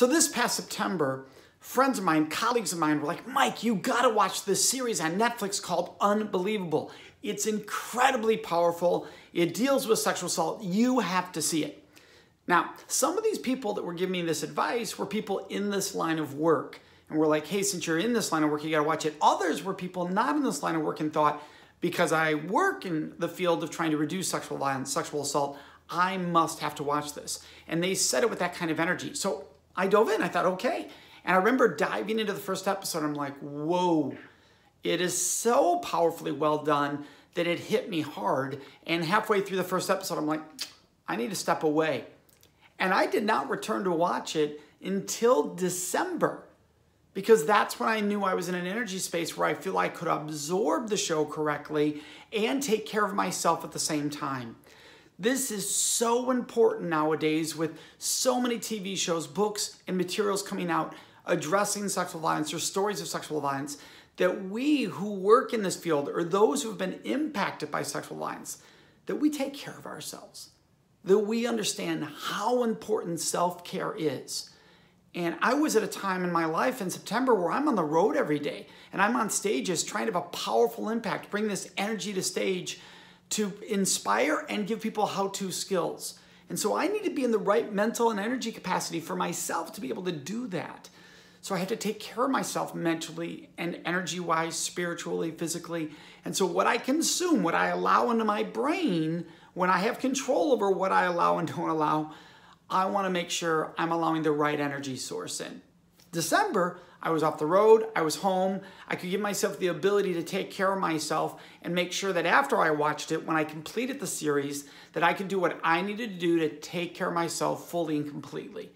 So this past September, friends of mine, colleagues of mine were like, Mike, you gotta watch this series on Netflix called Unbelievable. It's incredibly powerful. It deals with sexual assault. You have to see it. Now, some of these people that were giving me this advice were people in this line of work. And were like, hey, since you're in this line of work, you gotta watch it. Others were people not in this line of work and thought, because I work in the field of trying to reduce sexual violence, sexual assault, I must have to watch this. And they said it with that kind of energy. So I dove in. I thought, okay. And I remember diving into the first episode. I'm like, whoa, it is so powerfully well done that it hit me hard. And halfway through the first episode, I'm like, I need to step away. And I did not return to watch it until December because that's when I knew I was in an energy space where I feel I could absorb the show correctly and take care of myself at the same time. This is so important nowadays with so many TV shows, books, and materials coming out addressing sexual violence or stories of sexual violence that we who work in this field or those who have been impacted by sexual violence, that we take care of ourselves, that we understand how important self-care is. And I was at a time in my life in September where I'm on the road every day and I'm on stages trying to have a powerful impact, bring this energy to stage to inspire and give people how-to skills. And so I need to be in the right mental and energy capacity for myself to be able to do that. So I have to take care of myself mentally and energy-wise, spiritually, physically. And so what I consume, what I allow into my brain, when I have control over what I allow and don't allow, I want to make sure I'm allowing the right energy source in. December, I was off the road, I was home, I could give myself the ability to take care of myself and make sure that after I watched it, when I completed the series, that I could do what I needed to do to take care of myself fully and completely.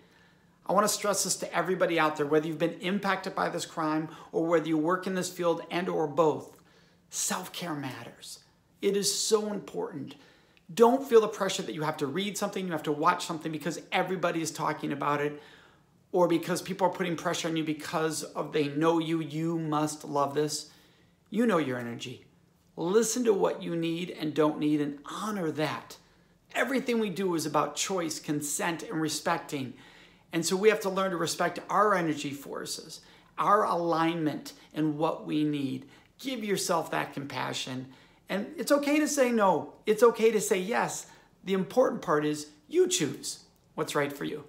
I want to stress this to everybody out there, whether you've been impacted by this crime or whether you work in this field and or both. Self-care matters. It is so important. Don't feel the pressure that you have to read something, you have to watch something because everybody is talking about it or because people are putting pressure on you because of they know you, you must love this. You know your energy. Listen to what you need and don't need and honor that. Everything we do is about choice, consent, and respecting. And so we have to learn to respect our energy forces, our alignment, and what we need. Give yourself that compassion. And it's okay to say no. It's okay to say yes. The important part is you choose what's right for you.